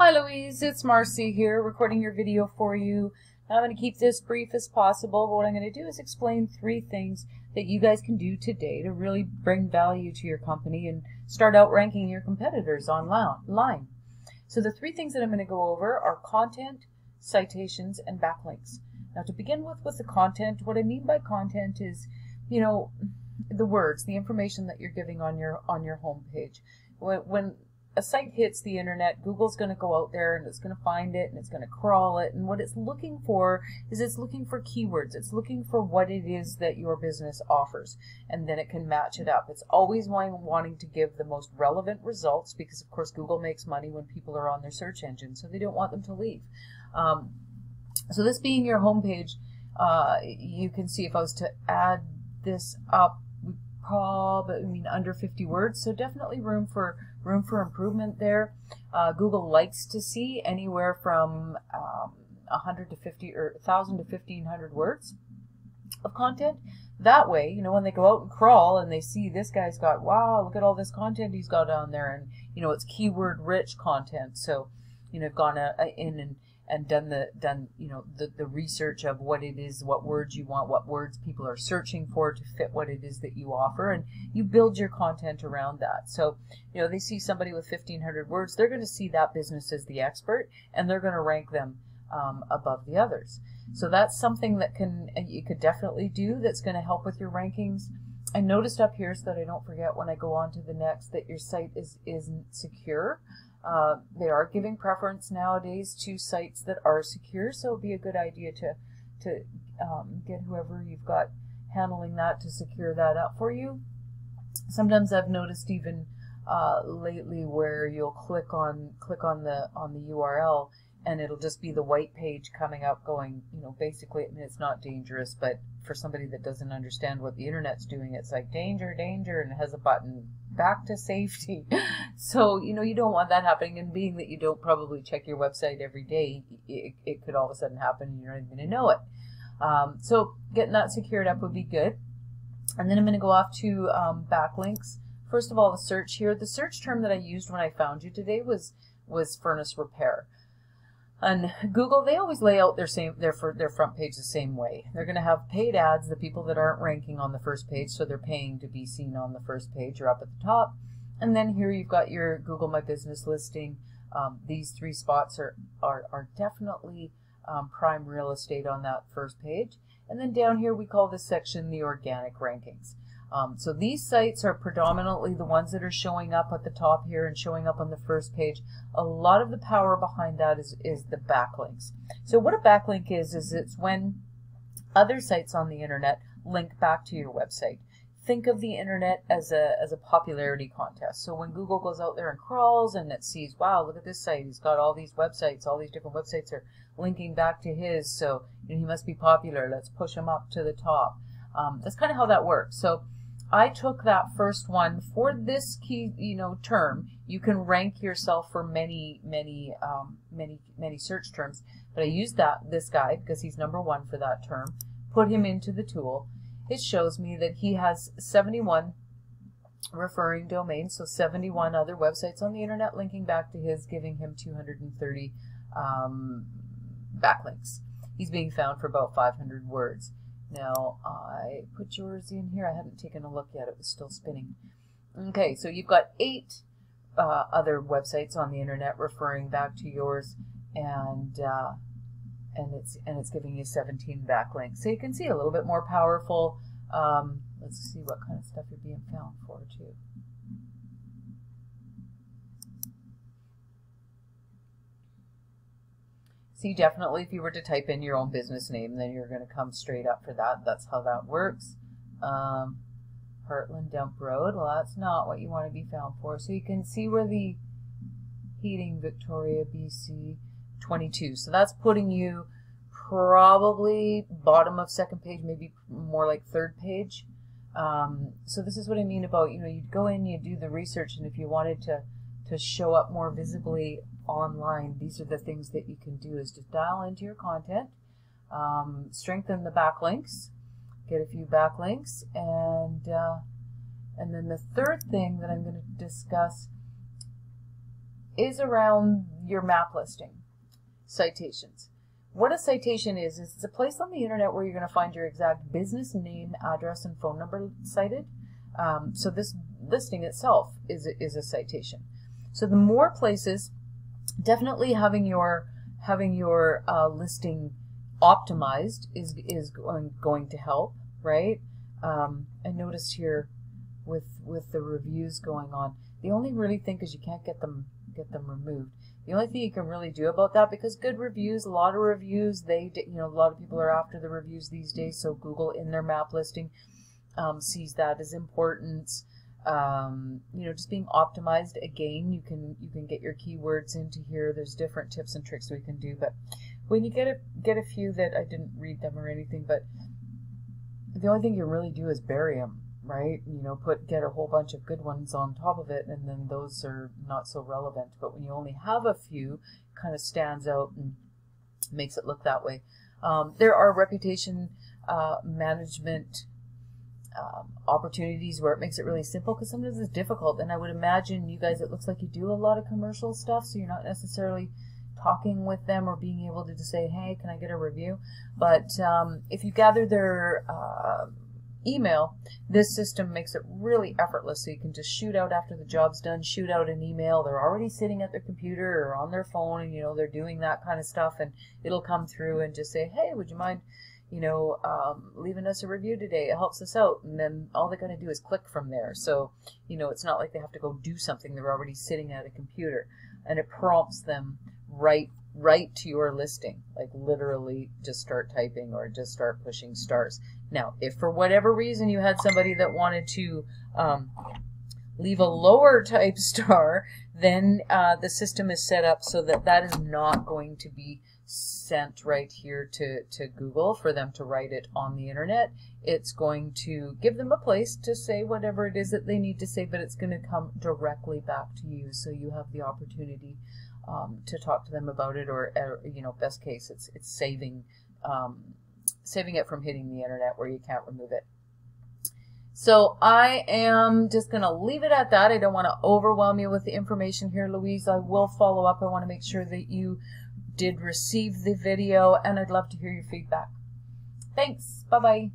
Hi Louise, it's Marcy here, recording your video for you. I'm going to keep this brief as possible, but what I'm going to do is explain three things that you guys can do today to really bring value to your company and start outranking your competitors online. So the three things that I'm going to go over are content, citations, and backlinks. Now to begin with with the content, what I mean by content is, you know, the words, the information that you're giving on your on your homepage. When, when a site hits the internet, Google's going to go out there and it's going to find it and it's going to crawl it. And what it's looking for is it's looking for keywords. It's looking for what it is that your business offers. And then it can match it up. It's always wanting to give the most relevant results because, of course, Google makes money when people are on their search engine. So they don't want them to leave. Um, so this being your homepage, uh, you can see if I was to add this up, we probably, I mean, under 50 words. So definitely room for room for improvement there. Uh, Google likes to see anywhere from um, 100 to 50 or 1,000 to 1,500 words of content. That way, you know, when they go out and crawl and they see this guy's got, wow, look at all this content he's got on there, and you know, it's keyword rich content. So, you know, I've gone uh, in and and done the done you know the, the research of what it is what words you want what words people are searching for to fit what it is that you offer and you build your content around that. So you know they see somebody with 1500 words they're going to see that business as the expert and they're going to rank them um, above the others. So that's something that can you could definitely do that's going to help with your rankings I noticed up here so that I don't forget when I go on to the next that your site is isn't secure uh, they are giving preference nowadays to sites that are secure, so it'd be a good idea to to um, get whoever you've got handling that to secure that up for you. Sometimes I've noticed even uh, lately where you'll click on click on the on the URL and it'll just be the white page coming up going, you know, basically, I mean, it's not dangerous, but for somebody that doesn't understand what the internet's doing, it's like danger, danger, and has a button back to safety. so, you know, you don't want that happening. And being that you don't probably check your website every day, it, it could all of a sudden happen and you're not even going to know it. Um, so getting that secured up would be good. And then I'm going to go off to um, backlinks. First of all, the search here. The search term that I used when I found you today was was furnace repair. And Google, they always lay out their same their their front page the same way. They're going to have paid ads, the people that aren't ranking on the first page, so they're paying to be seen on the first page or up at the top. And then here you've got your Google My Business listing. Um, these three spots are are, are definitely um, prime real estate on that first page. And then down here we call this section the organic rankings. Um, so these sites are predominantly the ones that are showing up at the top here and showing up on the first page. A lot of the power behind that is, is the backlinks. So what a backlink is, is it's when other sites on the internet link back to your website. Think of the internet as a, as a popularity contest. So when Google goes out there and crawls and it sees, wow, look at this site. He's got all these websites. All these different websites are linking back to his. So you know, he must be popular. Let's push him up to the top. Um, that's kind of how that works. So I took that first one for this key, you know, term. You can rank yourself for many, many, um, many, many search terms. But I used that this guy because he's number one for that term. Put him into the tool. It shows me that he has 71 referring domains, so 71 other websites on the internet linking back to his, giving him 230 um, backlinks. He's being found for about 500 words. Now, I put yours in here. I hadn't taken a look yet. It was still spinning. Okay, so you've got eight uh, other websites on the internet referring back to yours, and uh, and it's and it's giving you 17 backlinks. So you can see a little bit more powerful. Um, let's see what kind of stuff you're being found for too. See, definitely if you were to type in your own business name, then you're going to come straight up for that. That's how that works. Um, Hartland Dump Road, well, that's not what you want to be found for. So you can see where the Heating, Victoria, BC, 22. So that's putting you probably bottom of second page, maybe more like third page. Um, so this is what I mean about, you know, you'd go in, you'd do the research, and if you wanted to, to show up more visibly online, these are the things that you can do is just dial into your content, um, strengthen the backlinks, get a few backlinks, and uh, and then the third thing that I'm going to discuss is around your map listing. Citations. What a citation is, is it's a place on the internet where you're going to find your exact business name, address, and phone number cited. Um, so this listing itself is is a citation. So the more places, definitely having your having your uh, listing optimized is is going going to help, right? Um, I noticed here with with the reviews going on, the only really thing is you can't get them get them removed. The only thing you can really do about that, because good reviews, a lot of reviews, they you know a lot of people are after the reviews these days. So Google in their map listing um, sees that as importance. Um, you know, just being optimized. Again, you can you can get your keywords into here. There's different tips and tricks we can do, but when you get a get a few that I didn't read them or anything, but the only thing you really do is bury them, right? You know, put get a whole bunch of good ones on top of it, and then those are not so relevant. But when you only have a few, kind of stands out and makes it look that way. Um, there are reputation uh, management um, opportunities where it makes it really simple because sometimes it's difficult. And I would imagine you guys, it looks like you do a lot of commercial stuff, so you're not necessarily talking with them or being able to just say, hey, can I get a review? But um, if you gather their uh, email, this system makes it really effortless. So you can just shoot out after the job's done, shoot out an email. They're already sitting at their computer or on their phone and, you know, they're doing that kind of stuff and it'll come through and just say, hey, would you mind you know, um, leaving us a review today. It helps us out. And then all they're going to do is click from there. So, you know, it's not like they have to go do something. They're already sitting at a computer. And it prompts them right right to your listing. Like literally just start typing or just start pushing stars. Now, if for whatever reason you had somebody that wanted to um, leave a lower type star, then uh, the system is set up so that that is not going to be sent right here to, to Google for them to write it on the internet. It's going to give them a place to say whatever it is that they need to say, but it's going to come directly back to you so you have the opportunity um, to talk to them about it or, or, you know, best case, it's, it's saving, um, saving it from hitting the internet where you can't remove it. So I am just going to leave it at that. I don't want to overwhelm you with the information here, Louise. I will follow up. I want to make sure that you did receive the video, and I'd love to hear your feedback. Thanks. Bye-bye.